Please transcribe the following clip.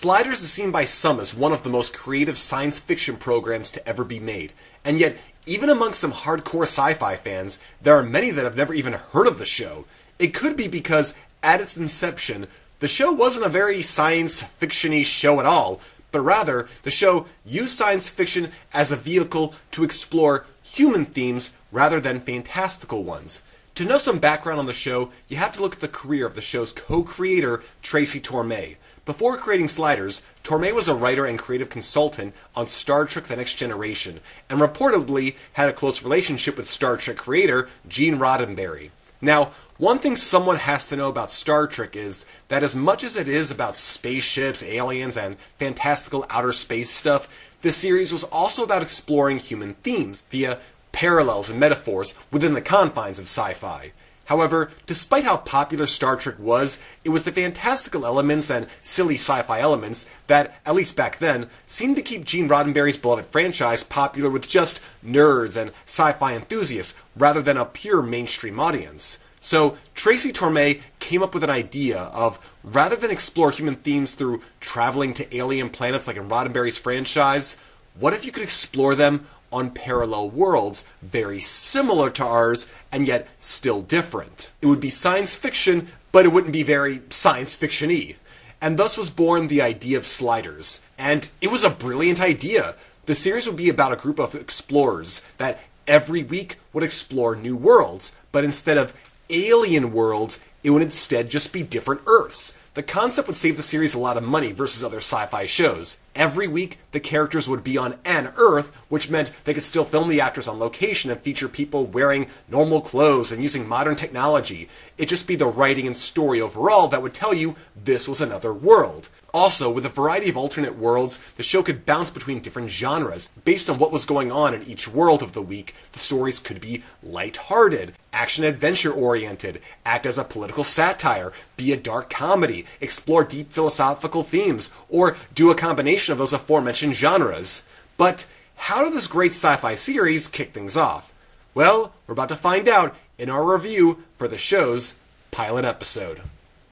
Sliders is seen by some as one of the most creative science fiction programs to ever be made, and yet, even among some hardcore sci fi fans, there are many that have never even heard of the show. It could be because, at its inception, the show wasn't a very science fiction y show at all, but rather, the show used science fiction as a vehicle to explore human themes rather than fantastical ones. To know some background on the show, you have to look at the career of the show's co creator, Tracy Torme. Before creating Sliders, Torme was a writer and creative consultant on Star Trek The Next Generation, and reportedly had a close relationship with Star Trek creator Gene Roddenberry. Now, one thing someone has to know about Star Trek is that as much as it is about spaceships, aliens, and fantastical outer space stuff, the series was also about exploring human themes via parallels and metaphors within the confines of sci fi. However, despite how popular Star Trek was, it was the fantastical elements and silly sci fi elements that, at least back then, seemed to keep Gene Roddenberry's beloved franchise popular with just nerds and sci fi enthusiasts rather than a pure mainstream audience. So, Tracy Torme came up with an idea of rather than explore human themes through traveling to alien planets like in Roddenberry's franchise, what if you could explore them on parallel worlds very similar to ours and yet still different. It would be science fiction, but it wouldn't be very science fiction y. And thus was born the idea of sliders. And it was a brilliant idea. The series would be about a group of explorers that every week would explore new worlds, but instead of alien worlds, it would instead just be different Earths. The concept would save the series a lot of money versus other sci fi shows. Every week, the characters would be on an Earth, which meant they could still film the actors on location and feature people wearing normal clothes and using modern technology. It'd just be the writing and story overall that would tell you this was another world. Also, with a variety of alternate worlds, the show could bounce between different genres. Based on what was going on in each world of the week, the stories could be light-hearted, action-adventure oriented, act as a political satire, be a dark comedy, explore deep philosophical themes, or do a combination of those aforementioned genres. But how did this great sci-fi series kick things off? Well, we're about to find out in our review for the show's pilot episode.